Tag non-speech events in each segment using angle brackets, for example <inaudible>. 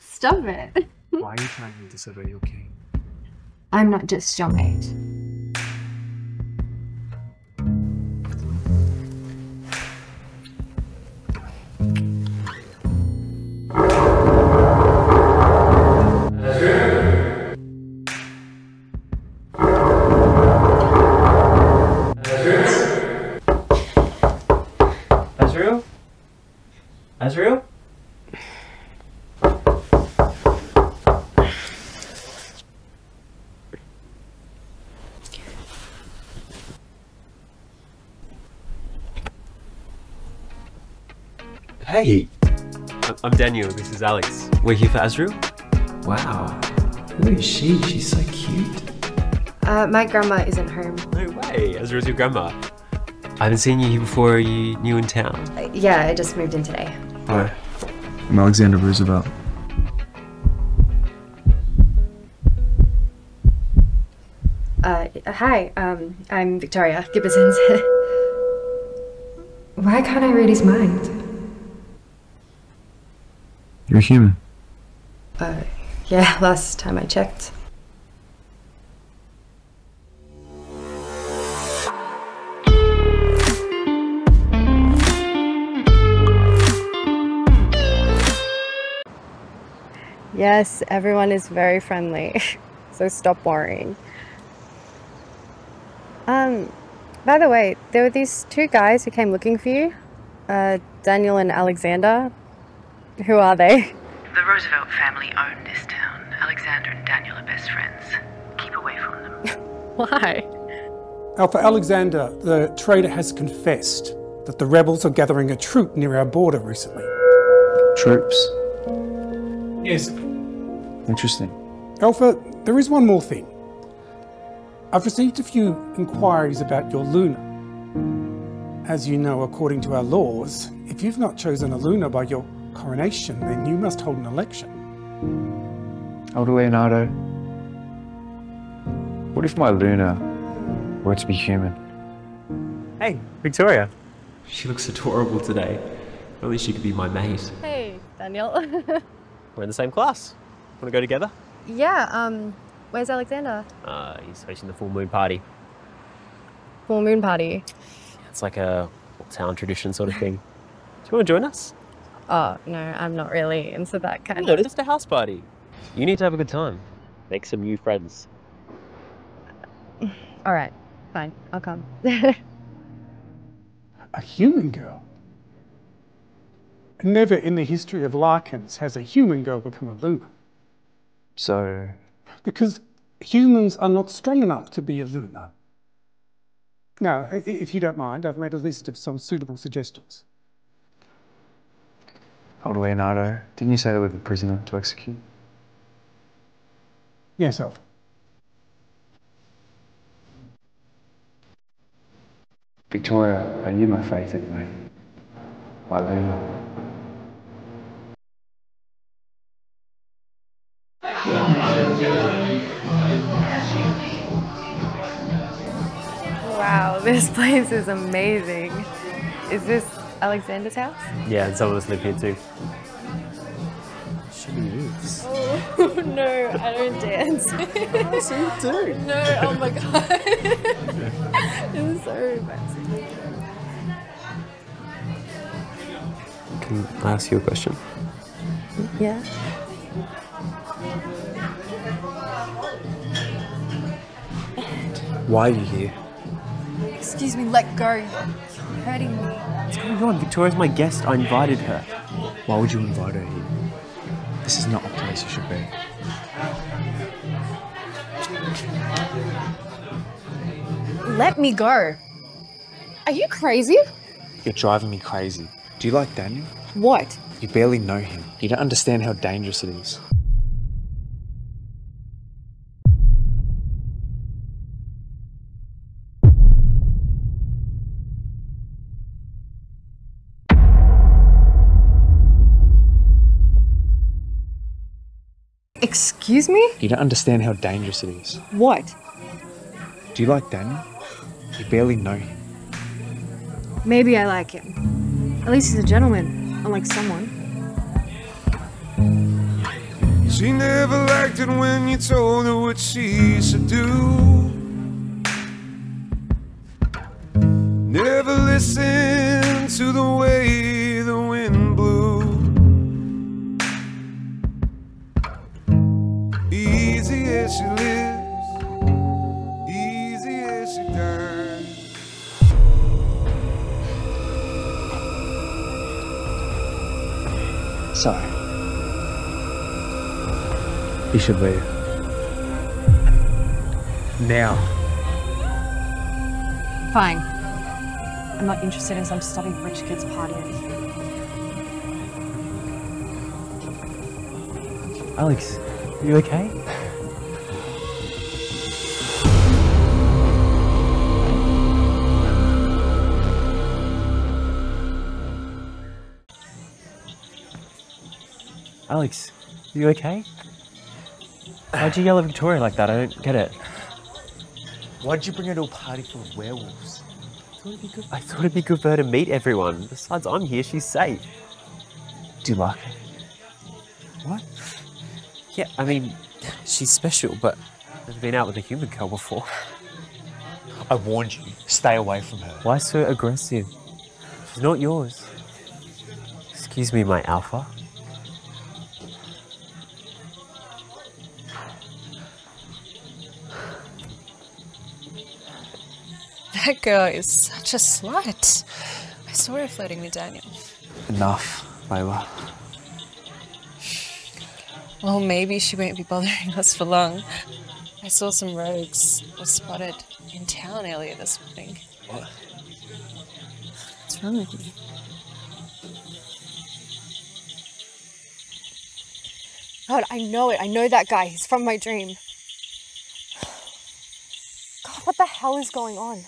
Stop it. Why are you trying to disobey your king? I'm not just your mate. Azrael? Azrael? Hey! I- I'm Daniel, this is Alex. We're here for Azrael. Wow. Who is she? She's so cute. Uh, my grandma isn't home. No way, Azrael's your grandma. I haven't seen you here before. Are you new in town? Uh, yeah, I just moved in today. Hi. I'm Alexander Roosevelt. Uh, hi, um, I'm Victoria Gibbons. <laughs> Why can't I read his mind? You're human. Uh, yeah, <laughs> last time I checked. Yes, everyone is very friendly, <laughs> so stop worrying. Um, by the way, there were these two guys who came looking for you, uh, Daniel and Alexander. Who are they? The Roosevelt family own this town. Alexander and Daniel are best friends. Keep away from them. <laughs> Why? Alpha Alexander, the traitor has confessed that the rebels are gathering a troop near our border recently. Troops. Yes. Interesting. Alpha, there is one more thing. I've received a few inquiries about your Luna. As you know, according to our laws, if you've not chosen a Luna by your coronation, then you must hold an election. Elder Leonardo. What if my Luna were to be human? Hey, Victoria. She looks adorable today. At least she could be my mate. Hey, Daniel. <laughs> We're in the same class. Want to go together? yeah, um, where's Alexander? Uh, he's hosting the full moon party. Full moon party. It's like a town tradition sort of thing. Do you want to join us? Oh, no, I'm not really into that kind No, of. it's just a house party. You need to have a good time. Make some new friends. <sighs> All right, fine, I'll come. <laughs> A human girl? Never in the history of Larkins has a human girl become a Luna. So, Because humans are not strong enough to be a Luna. Now, if you don't mind, I've made a list of some suitable suggestions. Elder Leonardo, didn't you say that we're the prisoner to execute? Yes, Alpha. Victoria, are you my faith anyway? My Luna. wow, this <laughs> place is amazing. Is this Alexander's house? Yeah, and some of us live here too. She moves. <laughs> Oh no, I don't dance. So you do. no, oh my god. <laughs> this is so romantic. Can I ask you a question? Yeah. Why are you here? Excuse me, let go. You're hurting me. What's going on? Victoria's my guest. I invited her. Why would you invite her here? This is not a place you should be. Let me go. Are you crazy? You're driving me crazy. Do you like Daniel? What? You barely know him. You don't understand how dangerous it is. Excuse me? You don't understand how dangerous it is. What? Do you like Daniel? You barely know him. Maybe I like him. At least he's a gentleman, unlike someone. She never liked it when you told her what she should do. Never listened to the way as she lives, easy as she dies. Sorry. You should leave. Now. Fine. I'm not interested in some stuffy rich kids partying. Alex, are you okay? Alex, are you okay? Why'd you yell at Victoria like that? I don't get it. Why'd you bring her to a party full of werewolves? I thought it'd be good for her to meet everyone. Besides, I'm here, she's safe. Do you like her? What? Yeah, I mean, she's special, but I've been out with a human girl before. I warned you, stay away from her. Why so aggressive? She's not yours. Excuse me, my alpha. That girl is such a slut. I saw her flirting with Daniel. Enough, Layla. Well, maybe she won't be bothering <laughs> us for long. I saw some rogues were spotted in town earlier this morning. What? What's wrong with you? God, I know it. I know that guy. He's from my dream. <sighs> God, what the hell is going on?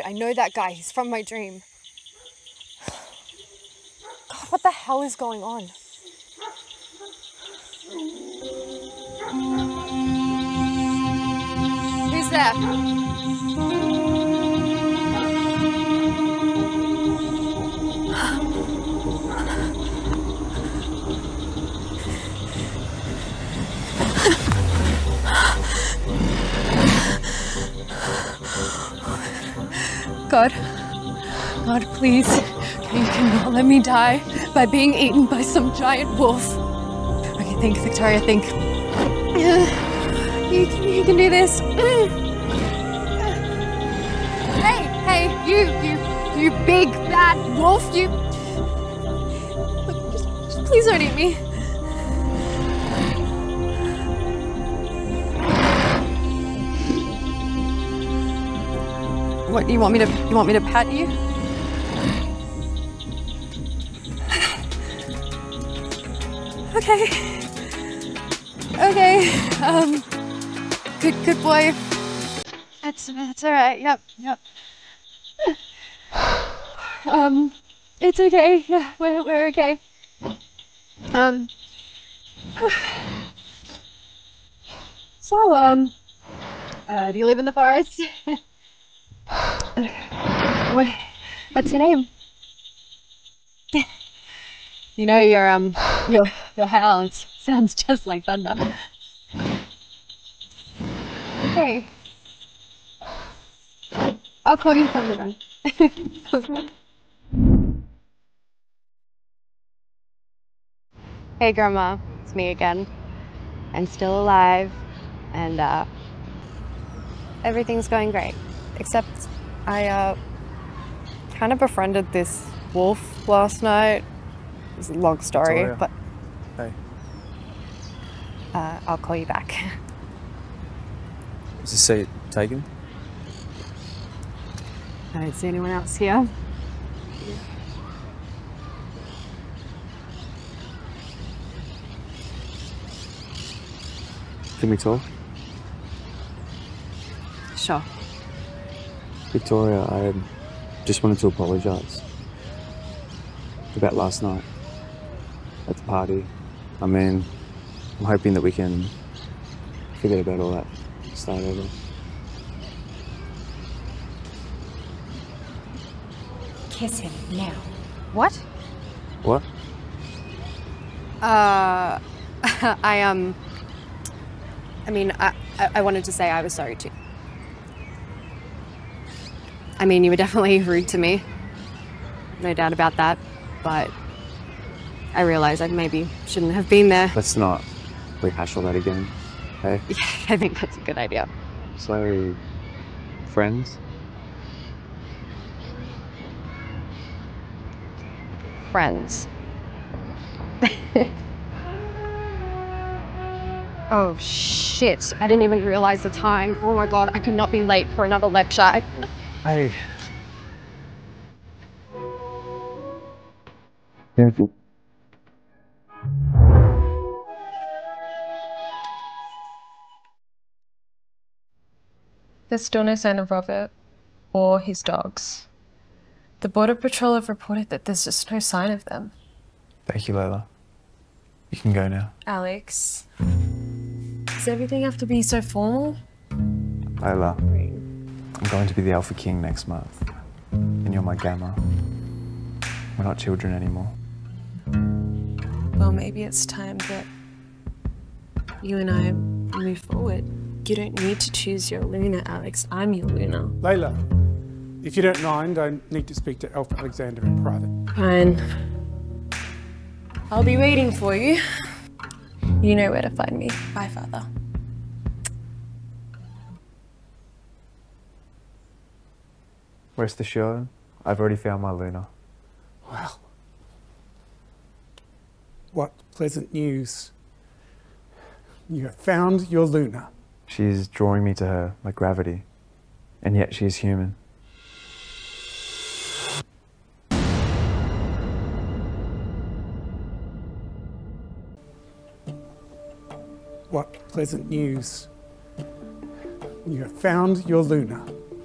It. I know that guy. He's from my dream. <sighs> God, what the hell is going on? Who's there? God, God, please, you cannot let me die by being eaten by some giant wolf. Okay, think, Victoria, think. <sighs> You can, you can do this. <clears throat> Hey, hey, you, you, you big bad wolf, you. Just, just please don't eat me. What you want me to? You want me to pat you? Okay. Okay. Um. Good. Good boy. That's that's all right. Yep. Yep. Um. It's okay. Yeah. We're we're okay. Um. So um. Uh, do you live in the forest? <laughs> <sighs> What? What's your name? You know your um your your house sounds just like thunder. Hey. I'll call you thunder then. hey grandma, it's me again. I'm still alive and uh everything's going great. Except I uh kind of befriended this wolf last night. It's a long story, Victoria. but Hey. uh, I'll call you back. <laughs> Is this seat taken? I don't see anyone else here. Can we talk? Sure. Victoria, I just wanted to apologise about last night at the party. I mean, I'm hoping that we can forget about all that, start over. Kiss him now. What? What? Uh, <laughs> I um. I mean, I, I I wanted to say I was sorry too. I mean, you were definitely <laughs> rude to me. No doubt about that. But I realize I maybe shouldn't have been there. Let's not rehash all that again. Okay? <laughs> Yeah, I think that's a good idea. So, friends? Friends. <laughs> oh shit! I didn't even realize the time. Oh my god! I could not be late for another lecture. I- Hey. Careful. There's still no sign of Robert or his dogs. The Border Patrol have reported that there's just no sign of them. Thank you, Layla. You can go now. Alex, does everything have to be so formal? Layla, I'm going to be the Alpha King next month. And you're my Gamma. We're not children anymore. Well, maybe it's time that you and I move forward. You don't need to choose your Luna, Alex. I'm your Luna. Layla, if you don't mind, I need to speak to Alpha Alexander in private. Fine. I'll be waiting for you. You know where to find me. Bye, Father. Rest assured, I've already found my Luna. Well, What pleasant news. You have found your Luna. She is drawing me to her like gravity. And yet she is human. What pleasant news. You have found your Luna.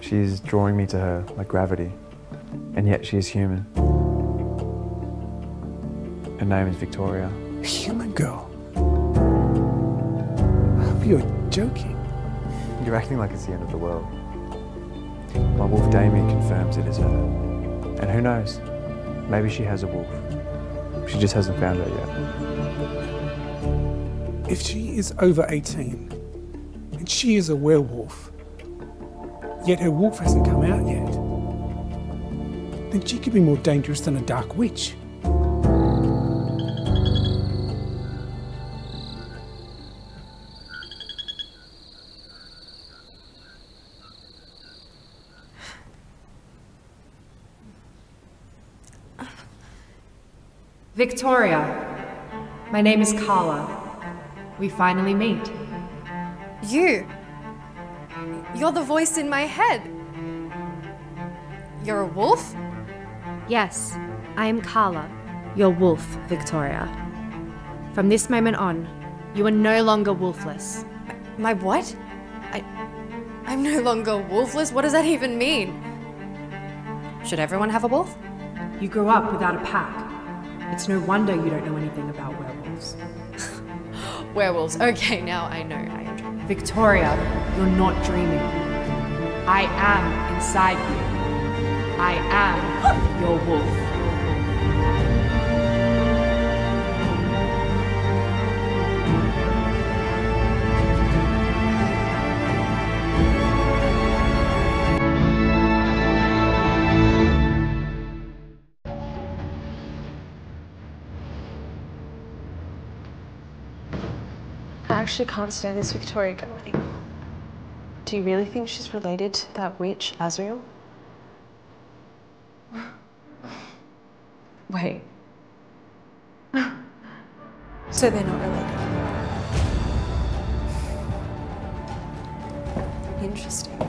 She is drawing me to her like gravity. And yet she is human. Her name is Victoria. A human girl. I hope you're joking. You're acting like it's the end of the world. My wolf Damien confirms it is her. And who knows? Maybe she has a wolf. She just hasn't found her yet. If she is over 18 and she is a werewolf, yet her wolf hasn't come out yet, then she could be more dangerous than a dark witch. Victoria, my name is Carla. We finally meet. You. You're the voice in my head. You're a wolf? Yes, I am Carla, your wolf, Victoria. From this moment on, you are no longer wolfless. My what? I. I'm no longer wolfless? What does that even mean? Should everyone have a wolf? You grew up without a pack. It's no wonder you don't know anything about werewolves. <laughs> Werewolves. Okay, now I know I am. dreaming. Victoria, you're not dreaming. I am inside you. I am your wolf. I actually can't stand this Victoria girl anymore. Do you really think she's related to that witch, Azrael? <laughs> Wait. <laughs> So they're not related. Interesting.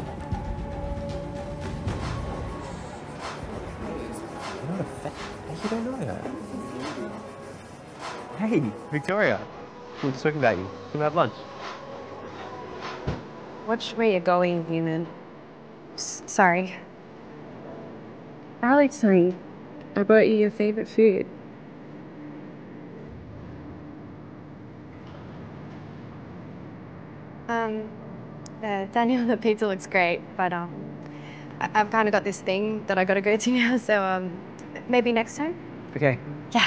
You're not a fa- You don't know her. Hey, Victoria. We were just talking about you. Come have lunch. Watch where you're going, human. S- sorry. Alex, honey, I bought you your favorite food. Um, uh, Daniel, the pizza looks great, but um, I- I've kind of got this thing that I got to go to <laughs> now. So um, maybe next time. Okay. Yeah.